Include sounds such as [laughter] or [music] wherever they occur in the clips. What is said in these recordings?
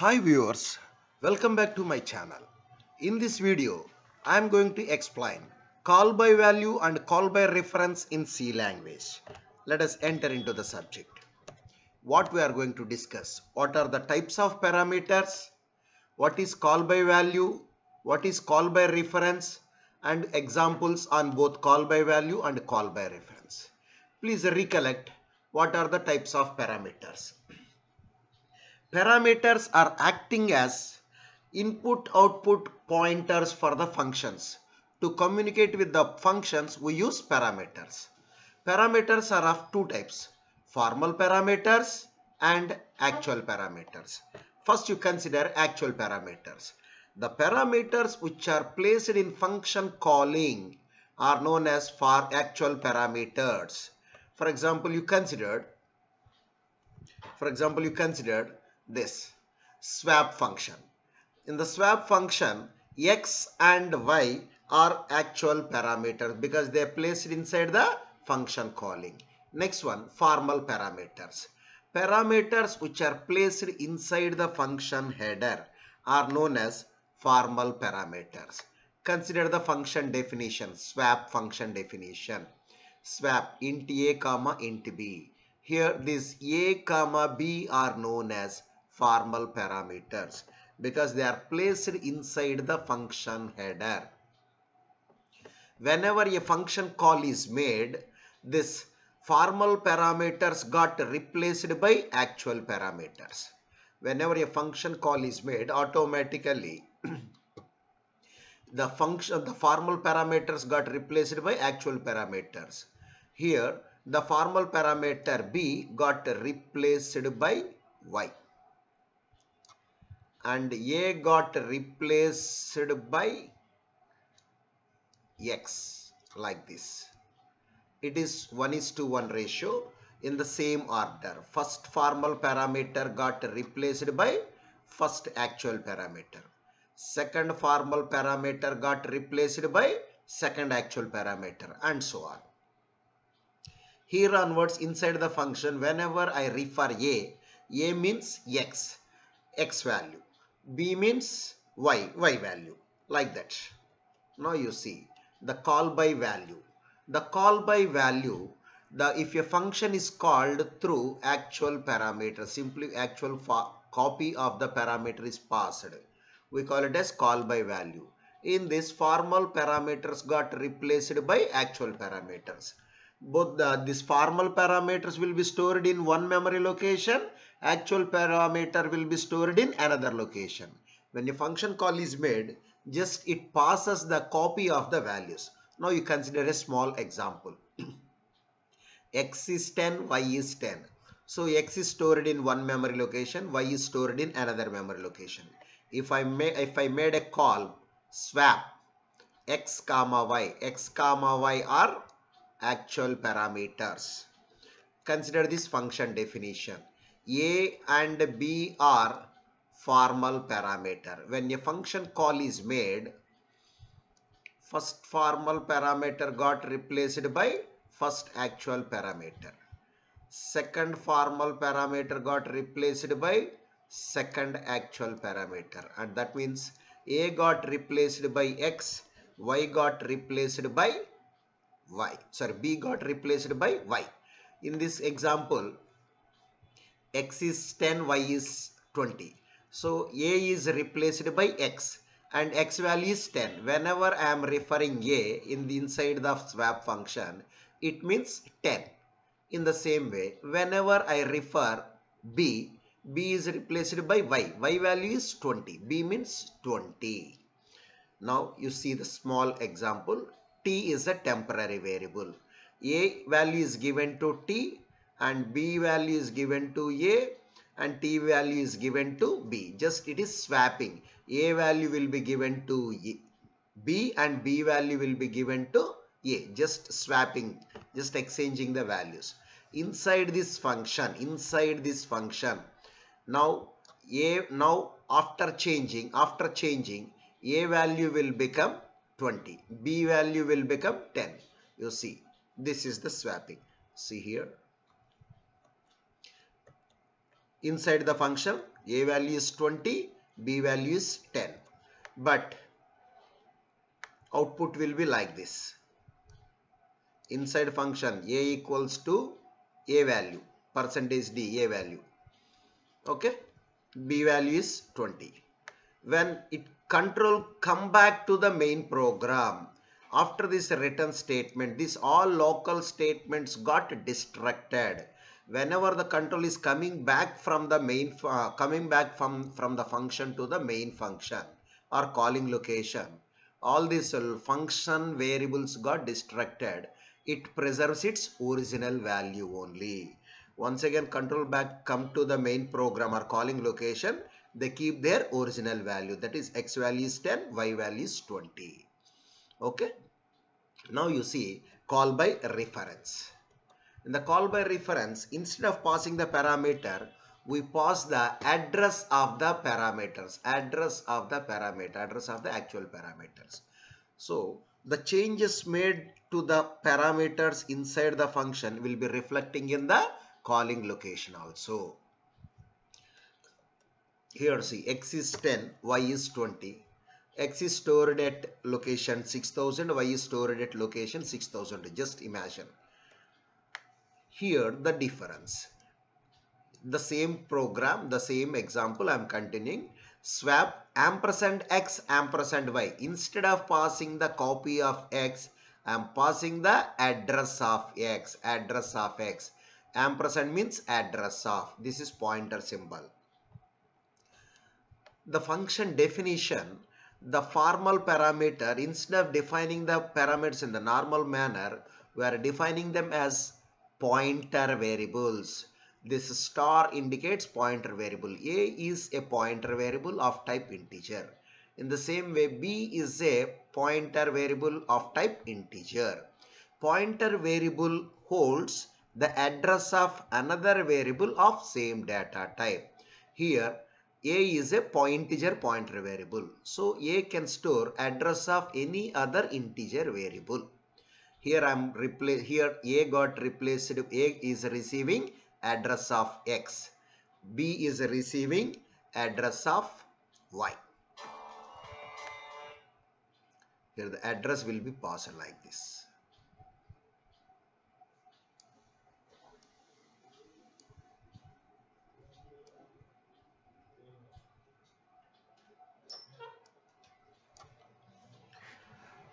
Hi viewers, welcome back to my channel. In this video, I am going to explain call by value and call by reference in C language. Let us enter into the subject. What we are going to discuss, what are the types of parameters, what is call by value, what is call by reference and examples on both call by value and call by reference. Please recollect what are the types of parameters. Parameters are acting as input output pointers for the functions. To communicate with the functions, we use parameters. Parameters are of two types, formal parameters and actual parameters. First you consider actual parameters. The parameters which are placed in function calling are known as for actual parameters. For example, you considered for example, you considered this swap function. In the swap function, x and y are actual parameters because they are placed inside the function calling. Next one, formal parameters. Parameters which are placed inside the function header are known as formal parameters. Consider the function definition, swap function definition. Swap int a comma int b. Here this a comma b are known as formal parameters because they are placed inside the function header. Whenever a function call is made, this formal parameters got replaced by actual parameters. Whenever a function call is made, automatically [clears throat] the function, the formal parameters got replaced by actual parameters. Here, the formal parameter b got replaced by y and a got replaced by x like this. It is 1 is to 1 ratio in the same order. First formal parameter got replaced by first actual parameter. Second formal parameter got replaced by second actual parameter and so on. Here onwards inside the function whenever I refer a, a means x, x value. B means y, y value like that. Now you see the call by value. The call by value, the if a function is called through actual parameter, simply actual copy of the parameter is passed. We call it as call by value. In this formal parameters got replaced by actual parameters. Both the, these formal parameters will be stored in one memory location actual parameter will be stored in another location. When a function call is made, just it passes the copy of the values. Now you consider a small example. [clears throat] x is 10, y is 10. So x is stored in one memory location, y is stored in another memory location. If I may, if I made a call swap x comma y, x comma y are actual parameters. Consider this function definition. A and B are formal parameter. When a function call is made, first formal parameter got replaced by first actual parameter. Second formal parameter got replaced by second actual parameter and that means A got replaced by X, Y got replaced by Y. Sorry, B got replaced by Y. In this example, x is 10, y is 20. So a is replaced by x and x value is 10. Whenever I am referring a in the inside the swap function, it means 10. In the same way, whenever I refer b, b is replaced by y. y value is 20. b means 20. Now you see the small example. t is a temporary variable. a value is given to t and b value is given to a and t value is given to b. Just it is swapping. a value will be given to b and b value will be given to a. Just swapping, just exchanging the values. Inside this function, inside this function, now a now after changing, after changing, a value will become 20, b value will become 10. You see, this is the swapping. See here inside the function a value is 20 b value is 10 but output will be like this. Inside function a equals to a value percentage d a value. Okay? B value is 20 when it control come back to the main program after this return statement this all local statements got distracted whenever the control is coming back from the main uh, coming back from from the function to the main function or calling location all these function variables got distracted. It preserves its original value only. Once again control back come to the main program or calling location they keep their original value. That is x value is 10 y value is 20 okay? Now you see call by reference in the call by reference, instead of passing the parameter, we pass the address of the parameters, address of the parameter, address of the actual parameters. So, the changes made to the parameters inside the function will be reflecting in the calling location also. Here see x is 10, y is 20. x is stored at location 6000, y is stored at location 6000. Just imagine here the difference. The same program the same example I am continuing. Swap ampersand x ampersand y. Instead of passing the copy of x I am passing the address of x address of x. Ampersand means address of. This is pointer symbol. The function definition the formal parameter instead of defining the parameters in the normal manner we are defining them as pointer variables. This star indicates pointer variable. A is a pointer variable of type integer. In the same way, B is a pointer variable of type integer. Pointer variable holds the address of another variable of same data type. Here, a is a integer pointer variable. So, A can store address of any other integer variable here i'm replace here a got replaced a is receiving address of x. B is receiving address of y. Here the address will be passed like this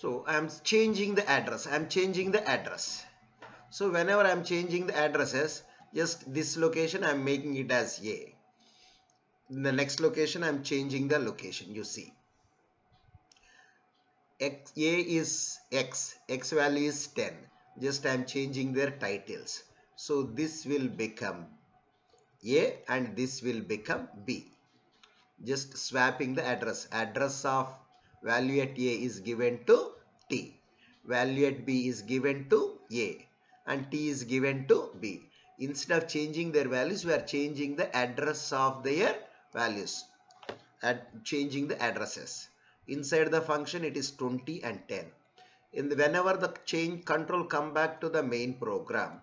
So I am changing the address. I am changing the address. So whenever I am changing the addresses, just this location I am making it as A. In the next location I am changing the location. You see. X, A is X. X value is 10. Just I am changing their titles. So this will become A and this will become B. Just swapping the address. Address of value at A is given to T. Value at B is given to A and T is given to B. Instead of changing their values, we are changing the address of their values. At changing the addresses. Inside the function, it is 20 and 10. In the, whenever the change control come back to the main program,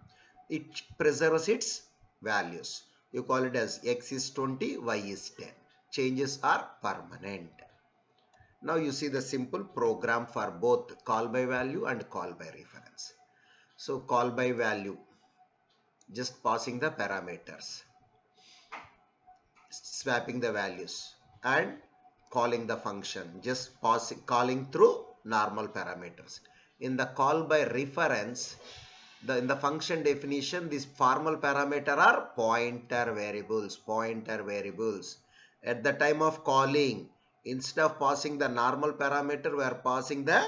it preserves its values. You call it as x is 20, y is 10. Changes are permanent. Now you see the simple program for both call by value and call by reference. So call by value, just passing the parameters, swapping the values and calling the function, just passing, calling through normal parameters. In the call by reference, the, in the function definition, these formal parameter are pointer variables, pointer variables. At the time of calling, instead of passing the normal parameter we are passing the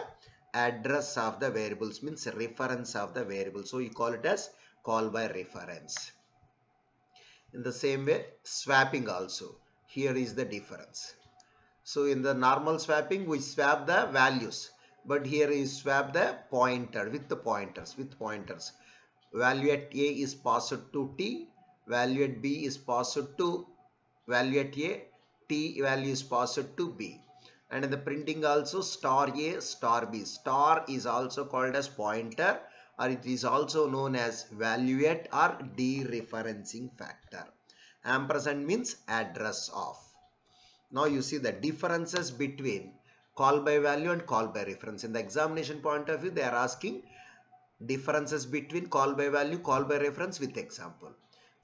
address of the variables means reference of the variable so you call it as call by reference. In the same way swapping also. Here is the difference. So in the normal swapping we swap the values. But here is swap the pointer with the pointers with pointers. Value at a is passed to t value at b is passed to value at a t value is passed to b. And in the printing also star a star b. Star is also called as pointer or it is also known as value at or dereferencing factor. Ampersand means address of. Now you see the differences between call by value and call by reference. In the examination point of view they are asking differences between call by value call by reference with example.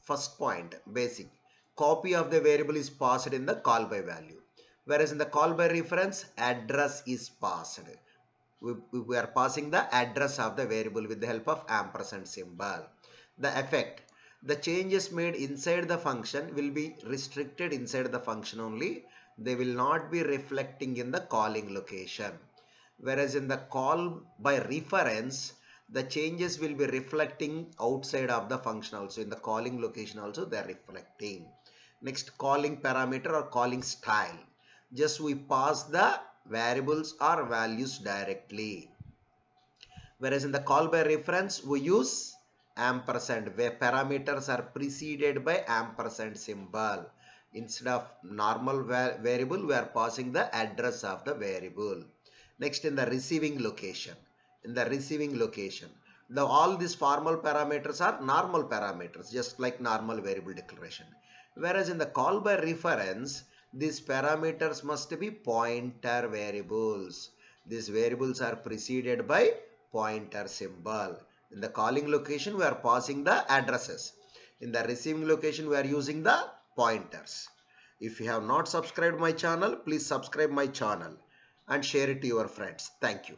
First point basic copy of the variable is passed in the call by value. Whereas in the call by reference address is passed. We, we are passing the address of the variable with the help of ampersand symbol. The effect the changes made inside the function will be restricted inside the function only. They will not be reflecting in the calling location. Whereas in the call by reference the changes will be reflecting outside of the function also. In the calling location also they are reflecting next calling parameter or calling style. Just we pass the variables or values directly. Whereas in the call by reference we use ampersand where parameters are preceded by ampersand symbol. Instead of normal variable we are passing the address of the variable. Next in the receiving location. In the receiving location. The all these formal parameters are normal parameters just like normal variable declaration whereas in the call by reference these parameters must be pointer variables. These variables are preceded by pointer symbol. In the calling location we are passing the addresses. In the receiving location we are using the pointers. If you have not subscribed my channel please subscribe my channel and share it to your friends. Thank you